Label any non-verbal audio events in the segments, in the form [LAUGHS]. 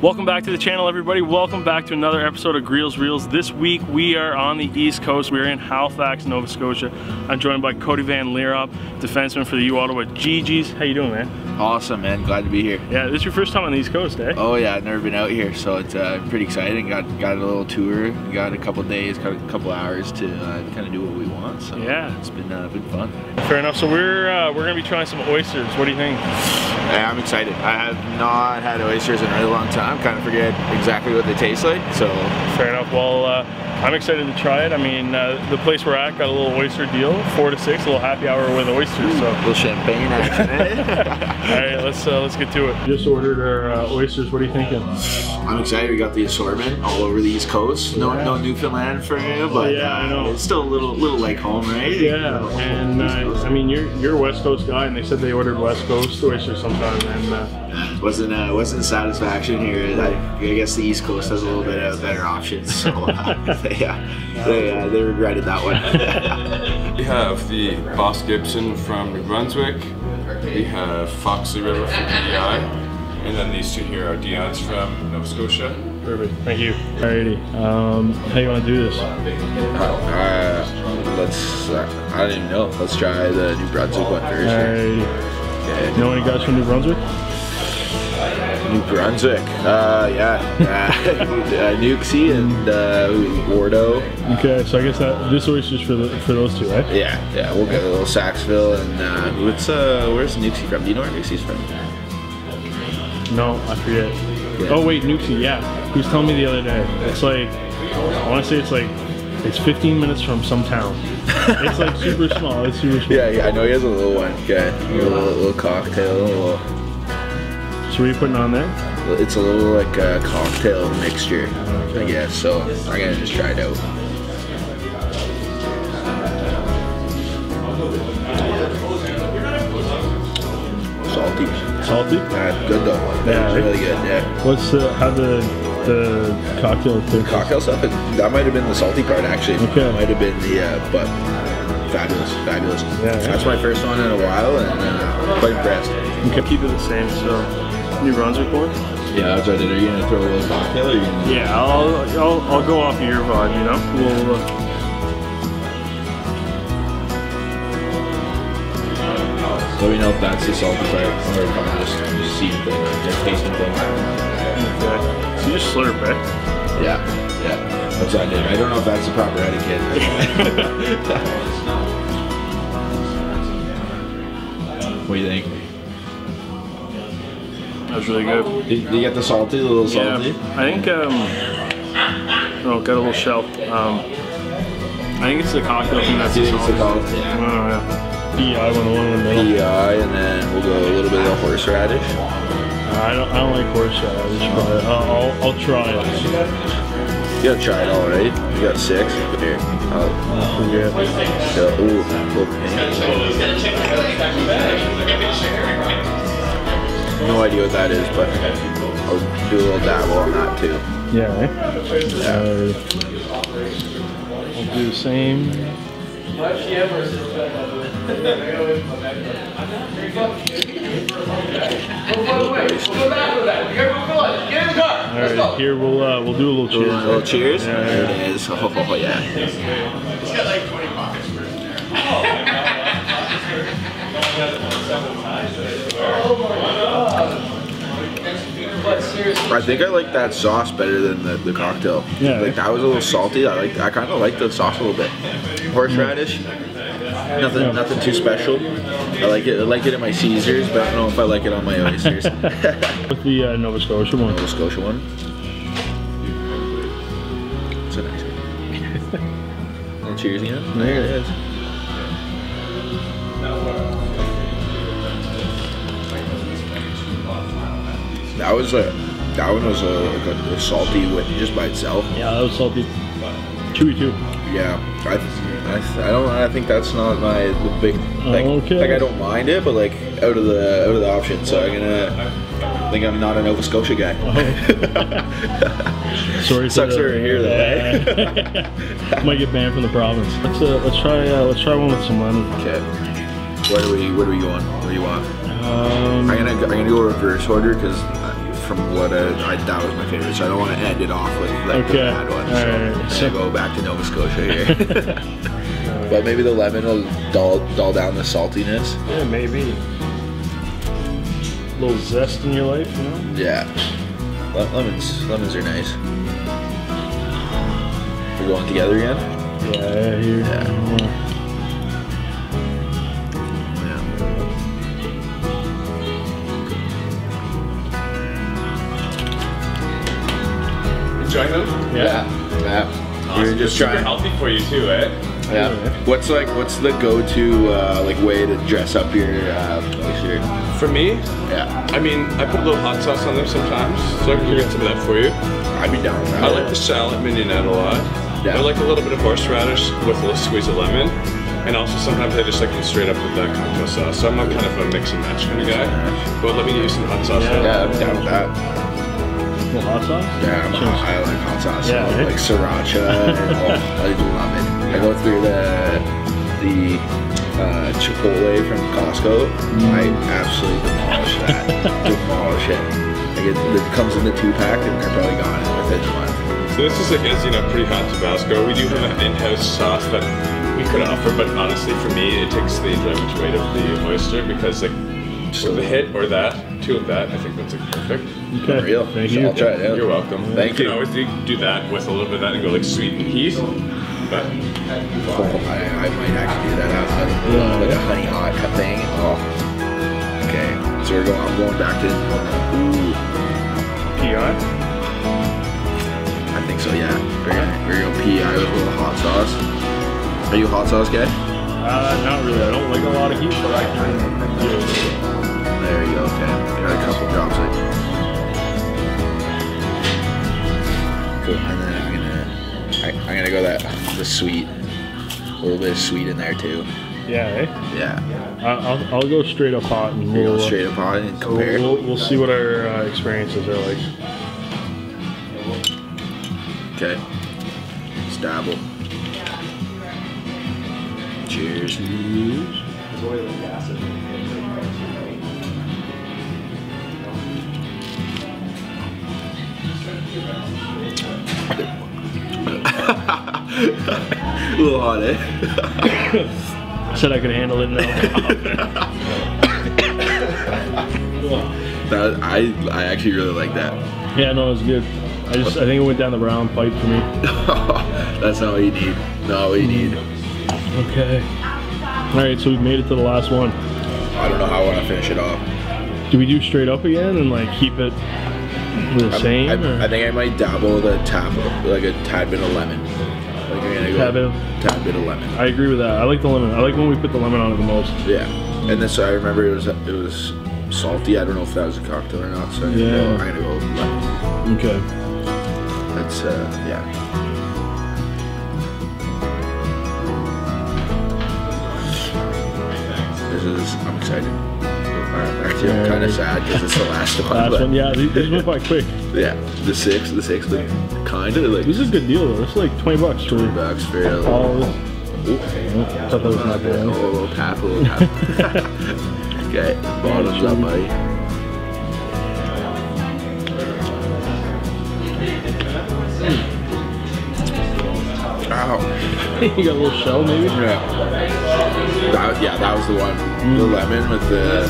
Welcome back to the channel everybody. Welcome back to another episode of Greels Reels. This week we are on the East Coast. We're in Halifax, Nova Scotia. I'm joined by Cody Van Lierop, defenseman for the U Ottawa Gee-Gees. How you doing man? Awesome man, glad to be here. Yeah, this is your first time on the East Coast, eh? Oh yeah, I've never been out here, so it's uh, pretty exciting. Got got a little tour, got a couple days, got a couple hours to uh, kind of do what we want. So yeah, it's been uh, been fun. Fair enough. So we're uh, we're gonna be trying some oysters. What do you think? Yeah, I'm excited. I have not had oysters in a really long time. Kind of forget exactly what they taste like. So fair enough. Well, uh, I'm excited to try it. I mean, uh, the place we're at got a little oyster deal, four to six, a little happy hour with oysters. So a little champagne action. Eh? [LAUGHS] All right, let's uh, let's get to it. Just ordered our uh, oysters. What are you thinking? I'm excited. We got the assortment all over the East Coast. No, yeah. no Newfoundland for you, but yeah, I know. it's still a little little like home, right? Yeah, and uh, I mean, you're you're a West Coast guy, and they said they ordered West Coast oysters sometime, and uh, [LAUGHS] wasn't uh, wasn't satisfaction here. I, I, guess the East Coast has a little bit of better options. So [LAUGHS] yeah, they uh, they regretted that one. [LAUGHS] we have the Boss Gibson from New Brunswick. We have Foxley River from PEI. And then these two here are Dion's from Nova Scotia. Perfect, thank you. Alrighty, um, how you want to do this? Uh, let's, uh, I don't even know. Let's try the New Brunswick one first. Alrighty. Okay. You know any guys from New Brunswick? New Brunswick, uh, yeah, [LAUGHS] uh, Nukesy and uh, Wardo. Okay, so I guess that this is just for the, for those two, right? Yeah, yeah, we'll get a little Sackville and uh, what's uh, where's Nukesy from? Do you know where Nukesy's from? No, I forget. Yeah. Oh wait, Nukesy, yeah. He was telling me the other day. It's like, I want to say it's like, it's 15 minutes from some town. it's like super [LAUGHS] small. It's super small. Yeah, yeah. I know he has a little one. Okay, a little, little cocktail. Little... So what are you putting on there? It's a little like a cocktail mixture. I guess. So I'm gonna just try it out. Salty. Salty? Yeah, good though. Yeah, really good. Yeah. What's the how the the cocktail taste? Cocktail stuff. That might have been the salty part actually. Okay. Might have been the uh, but fabulous, fabulous. Yeah. That's my first one in a while, and uh, quite impressed. Okay. Keep it the same. So, New Brunswick one. Yeah, that's what I did. Are you gonna throw a little cocktail? Or you gonna... Yeah, I'll, I'll I'll go off of your vibe. You know, we'll. Uh, Let me know if that's the salty part or if I'm just, just seeing thing, just tasting thing. Okay. So you just slurp it? Yeah, yeah. That's what I did. I don't know if that's the proper etiquette. [LAUGHS] what do you think? That's really good. Did, did, you get the salty, a little salty? Yeah. I think, um, oh, got a little shell. Um, I think it's the cocktail thing that's the salty. Yeah. Oh, yeah. PEI one, the one in the middle. PEI, and then we'll go a little bit of horseradish. Uh, I don't, I don't like horseradish, but I'll, I'll, I'll try it. You gotta try it all, right? You got six. Here, I'll forget. Yeah, ooh, little No idea what that is, but I'll do a little dabble on that too. Yeah, right? Yeah. Uh, I'll do the same. Alright, here we'll uh, we'll do a little cheers. A little cheers? Yeah, there it is. Oh, oh yeah. I think I like that sauce better than the, the cocktail. Yeah. Like that was a little salty. I like I kind of like the sauce a little bit. Horseradish. Nothing, yeah. nothing too special. I like it. I like it in my Caesars, but I don't know if I like it on my oysters. [LAUGHS] With the uh, Nova Scotia one. Nova Scotia one. It's a nice one. [LAUGHS] and cheers again. There it is. That was a, that one was a, like a, a salty Whitney just by itself. Yeah, that was salty. Chewy too. Yeah, I, I, I don't. I think that's not my the big. Like, okay. like I don't mind it, but like out of the out of the option. So I'm gonna. I think I'm not a Nova Scotia guy. Oh. [LAUGHS] Sorry. Sucks for here though. Eh? [LAUGHS] Might get banned from the province. Let's uh, let's try uh, let's try one with some lemon. Okay. Where do we where do we going? Where do you want? Um, I'm gonna I'm gonna go reverse order because from what I, I that was my favorite. So I don't want to end it off with like Okay. the bad one. All So right. Gonna go back to Nova Scotia here. [LAUGHS] [LAUGHS] but maybe the lemon will dull dull down the saltiness. Yeah, maybe. A little zest in your life, you know? Yeah. Lemons lemons are nice. We're going together again. Awesome. Super healthy for you too, eh? Yeah. What's like what's the go-to uh, like way to dress up your uh? For me, Yeah. I mean, I put a little hot sauce on them sometimes, so I can get some of that for you. I'd be down with. I like the shallot mignonette a lot. Yeah. I like a little bit of horseradish with a little squeeze of lemon. And also sometimes I just like them straight up with that cocktail sauce. So I'm not kind of a mix and match kind of guy. But let me get you some hot sauce. Yeah. Yeah, I'm down with that. Little hot sauce? Yeah, I'm hot, I like hot sauce. Yeah, I right? like sriracha. and, [LAUGHS] oh, I love it. I go through the the uh, Chipotle from Costco. I absolutely demolish that. [LAUGHS] demolish it. Like it, it comes in the two pack, and they're probably gone within a month. So this is against, you know, pretty hot Tabasco. We do have an in-house sauce that we could offer, but honestly for me, it takes the enjoyment away of the oyster because like just with a hit or that, two of that, I think that's like perfect. Okay. Real. Thank So you. I'll try it. Yeah. You're welcome. Thank you. you. can always do, do that with a little bit of that and go like sweet and heat. But Oh, I, I might actually do that out uh, like a honey hot cut thing. Oh. Okay, so we're going. I'm going back to. Ooh, PI? I think so. Yeah, we're gonna we're gonna PI with a little hot sauce. Are you a hot sauce guy? Uh, not really. I don't like a lot of heat, but I can deal with it. There you go. Okay, got a couple drops. Like. Cool. And then I'm gonna I, I'm gonna go that the sweet, a little bit of sweet in there too. Yeah, eh? Yeah, I- I'll, I'll go straight up hot and we'll, going uh, straight up hot and we'll, compare. we'll, we'll see what our uh, experiences are like. Okay. Stabble. Cheers. A [LAUGHS] little hot, eh? I said I could handle it now. That, I I actually really like that. yeah, no, it was good. I just I think it went down the round pipe for me. [LAUGHS] That's not what you need. Not what you need. Okay. All right, so we've made it to the last one. I don't know how I want to finish it off. Do we do straight up again and like keep it the same? I? I think I might dabble with a tab, like a tad bit of lemon. Like I'm gonna go Tad bit of- tad bit of lemon. I agree with that. I like the lemon. I like when we put the lemon on it the most. Yeah, and this I remember it was it was salty. I don't know if that was a cocktail or not. So I'm gonna Yeah. go, I'm gonna go with lemon. Okay. That's uh yeah. Is I'm excited. Alright, Actually, I'm kind of sad because it's the last one. Last but one. Yeah, these, these went by quick. Yeah, the six, the six, but kind of like This is a good deal though. Is like 20 bucks for bucks for all of this. I oh, thought that was not Oh, bad. a little tap, a little tap. [LAUGHS] okay, bottoms up, buddy. Ow. [LAUGHS] you got a little shell maybe? Yeah. That, yeah, that was the one. The lemon with the.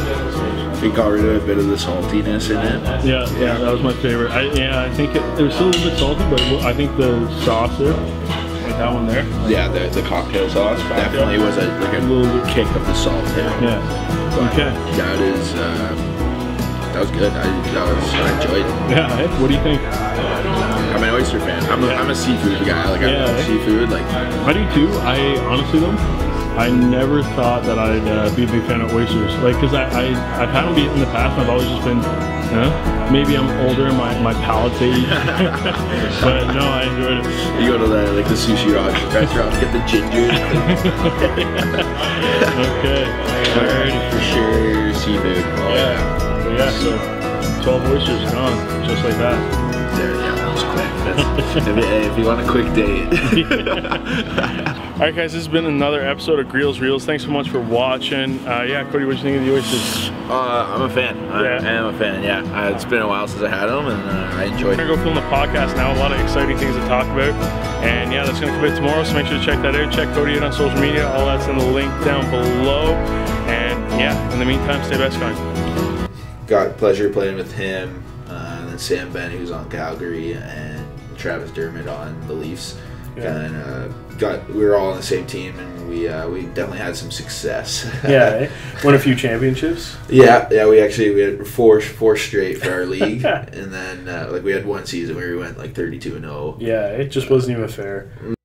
It got rid of a bit of the saltiness in it. Yeah, yeah, that was my favorite. I, yeah, I think it, it was still a little bit salty, but I think the sauce there, like that one there. Yeah, the, the cocktail sauce definitely was a, like a little bit- kick of the salt. Yeah. But Okay. That is. Uh, that was good. I, that was, I enjoyed it. Yeah. What do you think? I'm an oyster fan. I'm a, Yeah. I'm a seafood guy. Like I Yeah, love eh? seafood. Like I do too. I honestly though, I never thought that I'd uh, be a big fan of oysters. Like, cause I, I I've had them be in the past. and I've always just been, huh? Maybe I'm older and my my palate's aged. [LAUGHS] but no, I enjoyed it. you go to the like the sushi restaurant, get the ginger. [LAUGHS] Okay. Alrighty. for sure, seafood. Oh yeah. Yeah, so 12 oysters gone, just like that. There, yeah. that was quick. if, if, you want a quick date. [LAUGHS] All right, guys, this has been another episode of Greel's Reels. Thanks so much for watching. Uh, yeah, Cody, what do you think of the oysters? Uh, I'm a fan. I, yeah. I am a fan. Yeah, uh, it's been a while since I had them, and uh, I enjoyed. We're gonna go film the podcast now. A lot of exciting things to talk about, and yeah, that's gonna come out tomorrow. So make sure to check that out. Check Cody out on social media. All that's in the link down below. And yeah, in the meantime, stay best, guys. Got pleasure playing with him, and Sam Bennett, who's on Calgary, and Travis Dermott on the Leafs. Yeah. And uh, got we were all on the same team, and we uh, we definitely had some success. yeah, [LAUGHS] won a few championships. Yeah, yeah, we actually we had four four straight for our [LAUGHS] league, and then uh, like we had one season where we went like thirty two and zero. Oh. Yeah, it just wasn't even fair.